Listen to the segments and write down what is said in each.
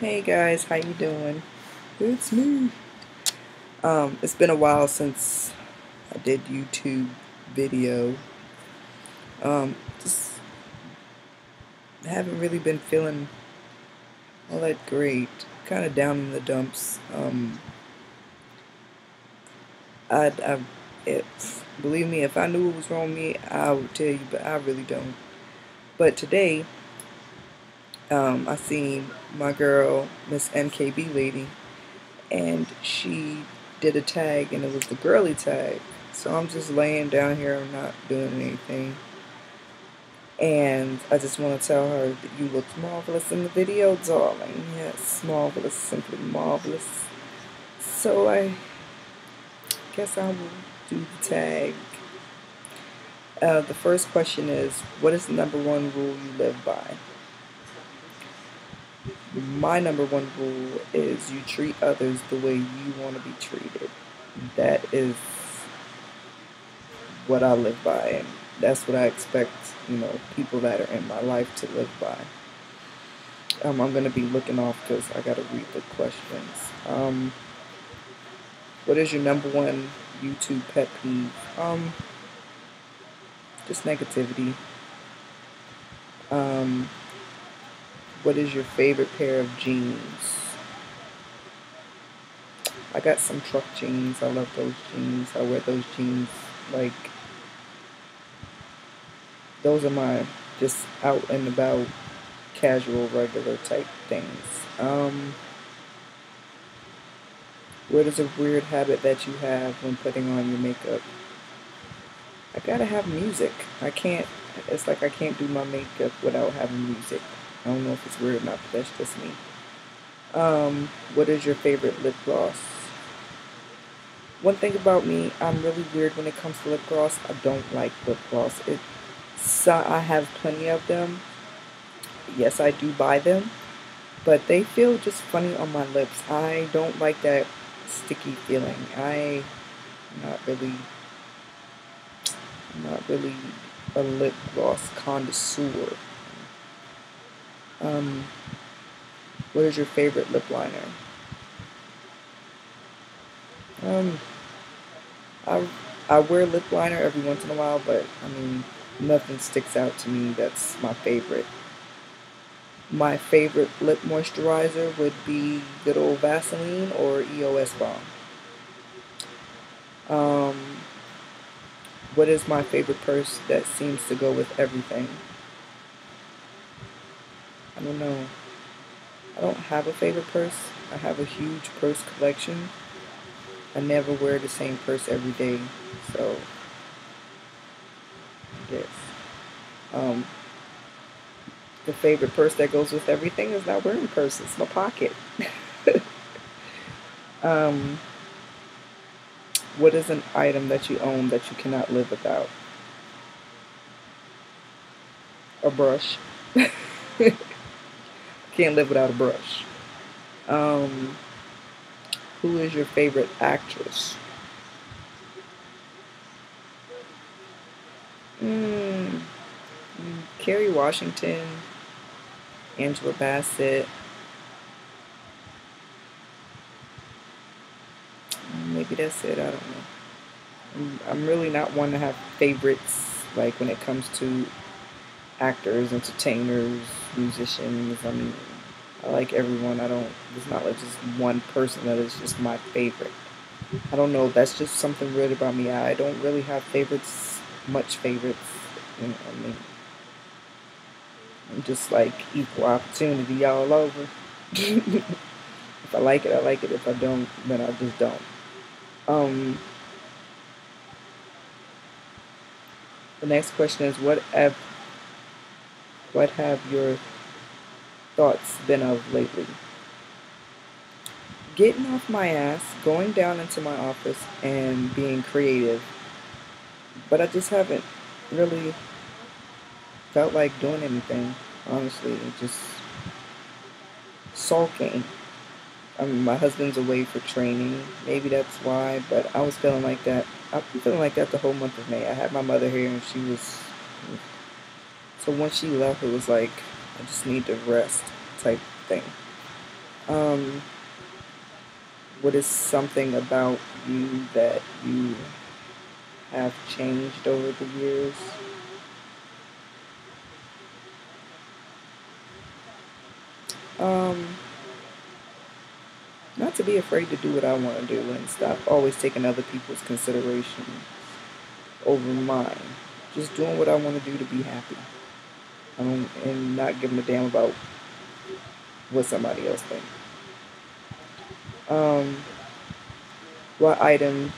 Hey guys, how you doing? It's me. Um, it's been a while since I did YouTube video. Um, just haven't really been feeling all that great. Kind of down in the dumps. Um, I, I, it, believe me, if I knew what was wrong with me, I would tell you, but I really don't. But today, um, I seen my girl, Miss MKB Lady, and she did a tag, and it was the girly tag. So I'm just laying down here, I'm not doing anything. And I just want to tell her that you looked marvelous in the video, darling. Yes, marvelous, simply marvelous. So I guess I will do the tag. Uh, the first question is, what is the number one rule you live by? My number one rule is you treat others the way you want to be treated. That is what I live by, and that's what I expect, you know, people that are in my life to live by. Um, I'm going to be looking off because I got to read the questions. Um, what is your number one YouTube pet peeve? Um, just negativity. Um, what is your favorite pair of jeans? I got some truck jeans. I love those jeans. I wear those jeans like those are my just out and about casual regular type things. Um what is a weird habit that you have when putting on your makeup? I gotta have music. I can't it's like I can't do my makeup without having music. I don't know if it's weird or not, but that's just me. Um, what is your favorite lip gloss? One thing about me, I'm really weird when it comes to lip gloss. I don't like lip gloss. It, so I have plenty of them. Yes, I do buy them, but they feel just funny on my lips. I don't like that sticky feeling. I am not really, I'm not really a lip gloss connoisseur. Um, what is your favorite lip liner? Um, I I wear lip liner every once in a while, but I mean nothing sticks out to me that's my favorite. My favorite lip moisturizer would be good old Vaseline or EOS Balm. Um, what is my favorite purse that seems to go with everything? I don't know. I don't have a favorite purse. I have a huge purse collection. I never wear the same purse every day, so guess. Um, the favorite purse that goes with everything is not wearing purse. It's my pocket. um, what is an item that you own that you cannot live without? A brush. Can't live without a brush. Um, who is your favorite actress? Mm, Washington, Angela Bassett. Maybe that's it. I don't know. I'm, I'm really not one to have favorites like when it comes to actors, entertainers, musicians. I mean, I like everyone. I don't. It's not like just one person that is just my favorite. I don't know. That's just something weird about me. I don't really have favorites, much favorites. You know, I mean, I'm just like equal opportunity all over. if I like it, I like it. If I don't, then I just don't. Um. The next question is what have what have your thoughts been of lately? Getting off my ass, going down into my office, and being creative. But I just haven't really felt like doing anything, honestly. Just sulking. I mean, my husband's away for training. Maybe that's why, but I was feeling like that. I've been feeling like that the whole month of May. I had my mother here, and she was so once she left, it was like, I just need to rest type thing. Um, what is something about you that you have changed over the years? Um, not to be afraid to do what I want to do and stop always taking other people's consideration over mine. Just doing what I want to do to be happy. Um, and not giving a damn about what somebody else thinks. Um, what item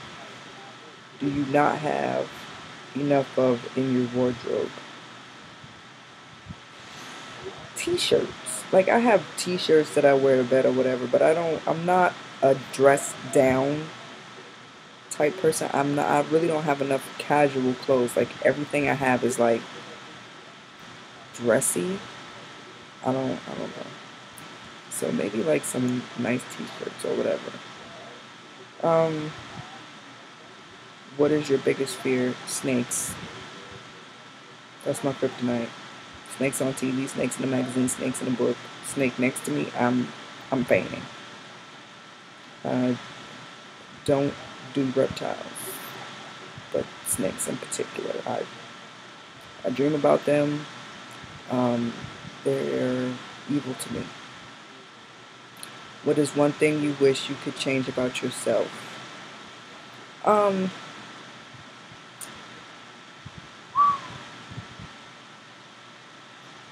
do you not have enough of in your wardrobe? T-shirts. Like I have T-shirts that I wear to bed or whatever, but I don't. I'm not a dress down type person. I'm not. I really don't have enough casual clothes. Like everything I have is like dressy. I don't. I don't know. So maybe like some nice T-shirts or whatever. Um. What is your biggest fear? Snakes. That's my kryptonite. Snakes on TV, snakes in the magazine, snakes in the book. Snake next to me, I'm I'm fainting. Uh, don't do reptiles, but snakes in particular. I I dream about them. Um, they're evil to me. What is one thing you wish you could change about yourself? Um,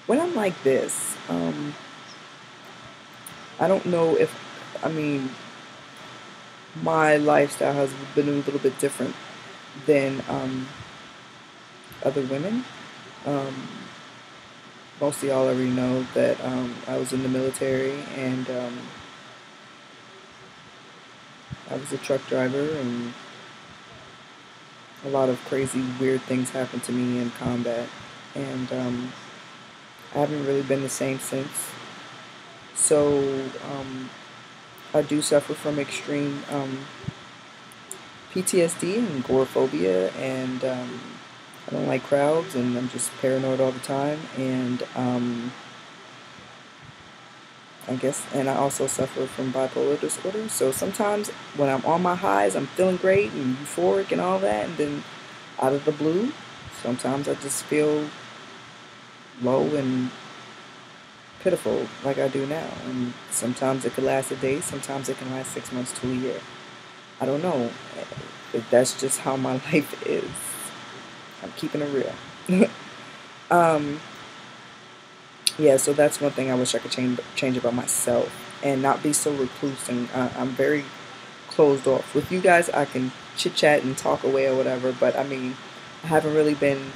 when I'm like this, um, I don't know if, I mean, my lifestyle has been a little bit different than um, other women. Um, most of y'all already know that um, I was in the military and um, I was a truck driver and a lot of crazy, weird things happened to me in combat. And um, I haven't really been the same since. So um, I do suffer from extreme um, PTSD and agoraphobia, and um, I don't like crowds, and I'm just paranoid all the time. And um, I guess, and I also suffer from bipolar disorder. So sometimes when I'm on my highs, I'm feeling great and euphoric and all that, and then out of the blue, sometimes I just feel low and pitiful like I do now. And sometimes it could last a day, sometimes it can last six months to a year. I don't know. If that's just how my life is. I'm keeping it real. um, yeah, so that's one thing I wish I could change change about myself and not be so recluse. And uh, I'm very closed off. With you guys, I can chit chat and talk away or whatever, but I mean, I haven't really been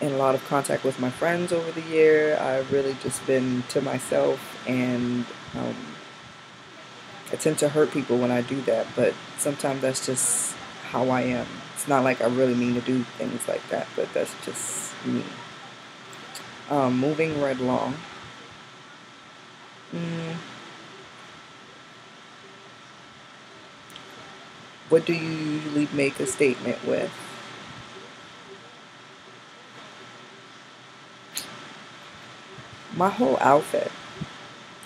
in a lot of contact with my friends over the year. I've really just been to myself, and um, I tend to hurt people when I do that. But sometimes that's just how I am. It's not like I really mean to do things like that, but that's just me. Um, moving right along. Mm. What do you usually make a statement with? my whole outfit.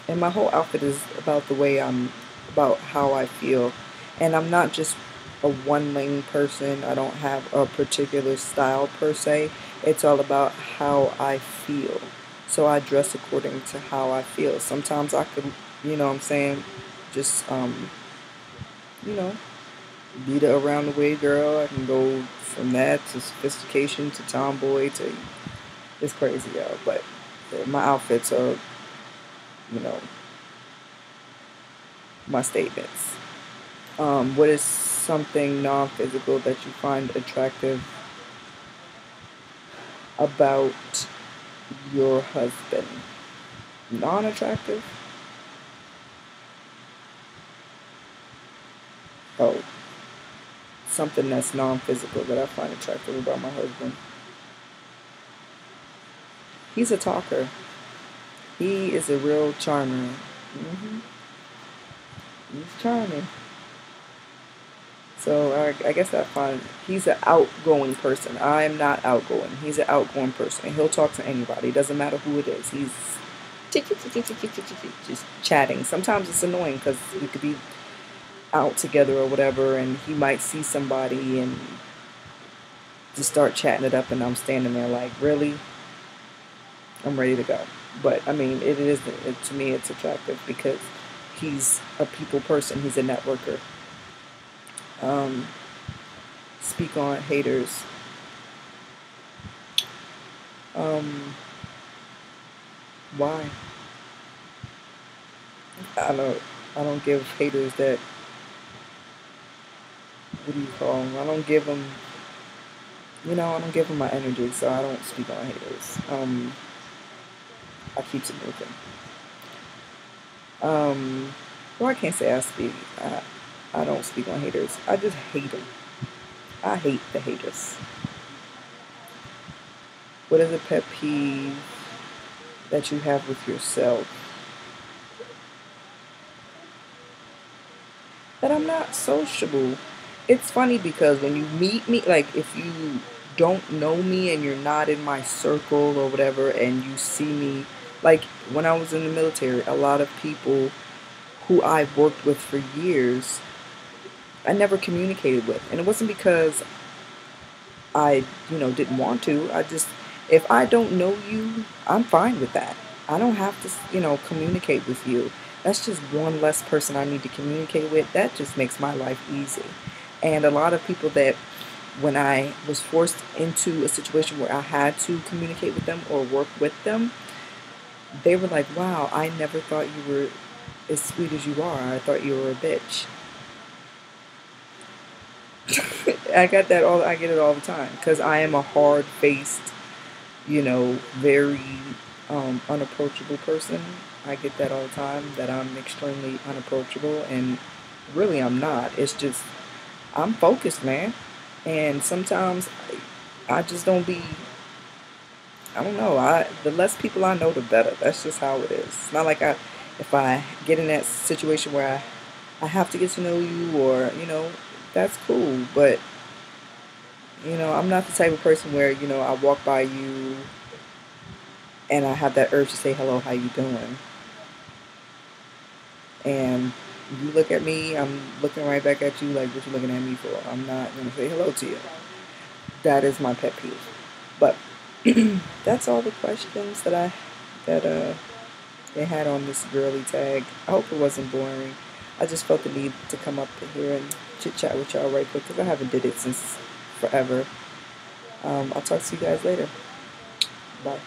And my whole outfit is about the way I'm, about how I feel. And I'm not just a one lane person. I don't have a particular style per se. It's all about how I feel. So I dress according to how I feel. Sometimes I could, you know I'm saying, just, um, you know, be the around the way girl. I can go from that to sophistication to tomboy to, it's crazy, y'all. But my outfits are, you know, my statements. Um, what is something non physical that you find attractive about your husband? Non attractive? Oh, something that's non physical that I find attractive about my husband. He's a talker. He is a real charmer. Mm-hmm. He's charming. So I, I guess I find he's an outgoing person. I am not outgoing. He's an outgoing person. He'll talk to anybody. It doesn't matter who it is. He's just chatting. Sometimes it's annoying because we could be out together or whatever, and he might see somebody and just start chatting it up, and I'm standing there like, really? I'm ready to go. But I mean, it is it, to me, it's attractive because he's a people person. He's a networker. Um, speak on haters. Um, why? I don't. I don't give haters that. What do you call them? I don't give them. You know, I don't give them my energy, so I don't speak on haters. Um, I keep it moving. Um, well, I can't say I speak. I, I don't speak on haters. I just hate them. I hate the haters. What is a pet peeve that you have with yourself? That I'm not sociable. It's funny because when you meet me, like if you don't know me and you're not in my circle or whatever, and you see me, like when I was in the military, a lot of people who I've worked with for years I never communicated with. And it wasn't because I, you know, didn't want to. I just, if I don't know you, I'm fine with that. I don't have to, you know, communicate with you. That's just one less person I need to communicate with. That just makes my life easy. And a lot of people that, when I was forced into a situation where I had to communicate with them or work with them, they were like, wow, I never thought you were as sweet as you are. I thought you were a bitch. I got that all. I get it all the time because I am a hard faced, you know, very um, unapproachable person. I get that all the time that I'm extremely unapproachable, and really I'm not. It's just I'm focused, man, and sometimes I just don't be. I don't know. I the less people I know, the better. That's just how it is. It's not like I, if I get in that situation where I, I have to get to know you, or you know, that's cool. But you know, I'm not the type of person where you know I walk by you and I have that urge to say hello, how you doing? And you look at me, I'm looking right back at you like what you looking at me for. I'm not gonna say hello to you. That is my pet peeve. But that's all the questions that I that uh they had on this girly tag. I hope it wasn't boring. I just felt the need to come up here and chit chat with y'all right quick because I haven't did it since forever. Um, I'll talk to you guys later. Bye.